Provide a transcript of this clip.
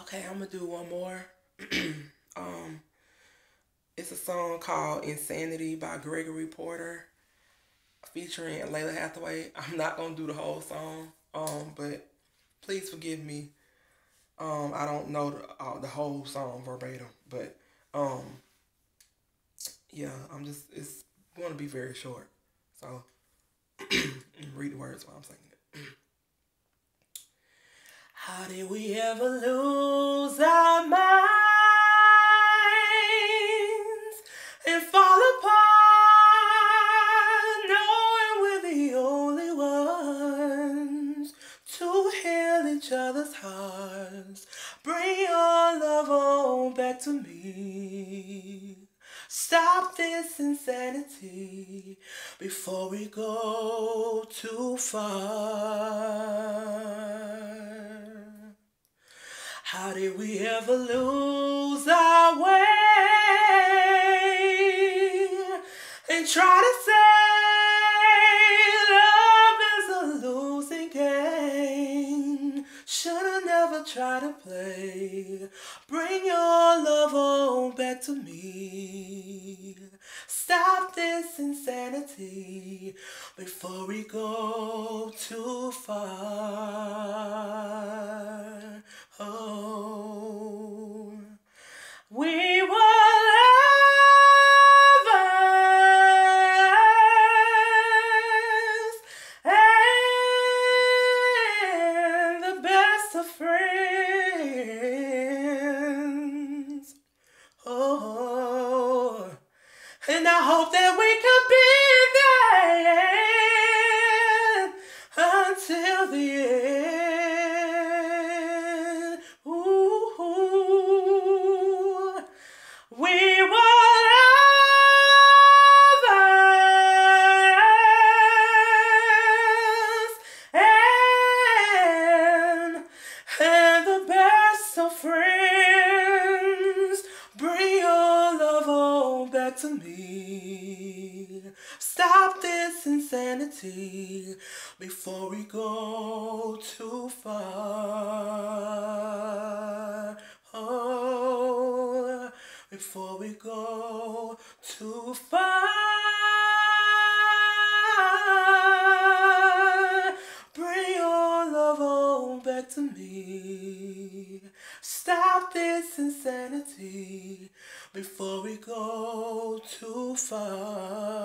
Okay, I'm gonna do one more. um, it's a song called "Insanity" by Gregory Porter, featuring Lalah Hathaway. I'm not gonna do the whole song, um, but please forgive me. Um, I don't know the, uh, the whole song verbatim, but um, yeah, I'm just it's going to be very short, so read the words while I'm singing it. How did we ever lose our minds and fall apart, knowing we're the only ones to heal each other's hearts? Bring your love on back to me. Stop this insanity before we go too far. How did we ever lose our way and try to say love is a losing game? Should've never tried to play. Bring your love on back to me. Stop this insanity before we go too far. We lovers and the best of friends. Oh, and I hope that we can be back to me. Stop this insanity before we go too far. Oh, before we go too far. Stop this insanity before we go too far.